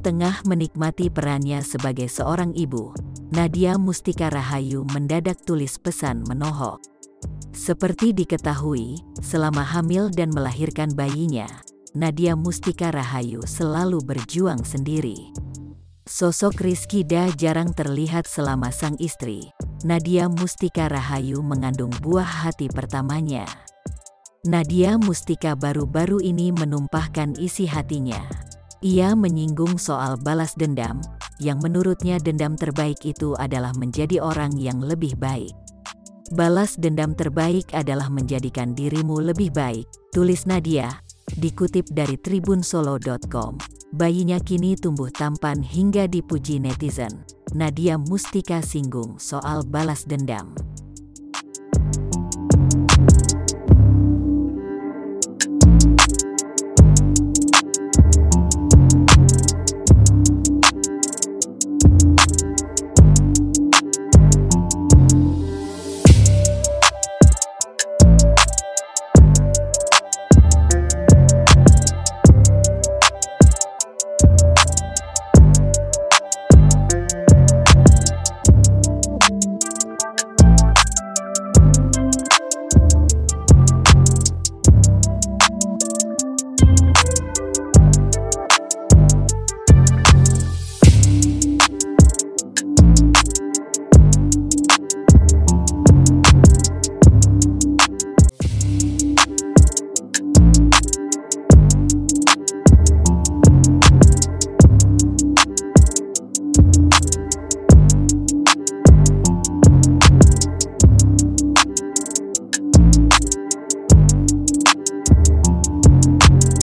tengah menikmati perannya sebagai seorang ibu, Nadia Mustika Rahayu mendadak tulis pesan menohok. Seperti diketahui, selama hamil dan melahirkan bayinya, Nadia Mustika Rahayu selalu berjuang sendiri. Sosok Rizkida jarang terlihat selama sang istri. Nadia Mustika Rahayu mengandung buah hati pertamanya. Nadia Mustika baru-baru ini menumpahkan isi hatinya. Ia menyinggung soal balas dendam, yang menurutnya dendam terbaik itu adalah menjadi orang yang lebih baik. Balas dendam terbaik adalah menjadikan dirimu lebih baik, tulis Nadia, dikutip dari tribunsolo.com. Bayinya kini tumbuh tampan hingga dipuji netizen. Nadia Mustika singgung soal balas dendam.